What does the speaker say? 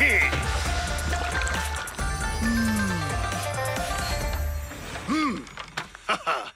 Hmm. hmm. ha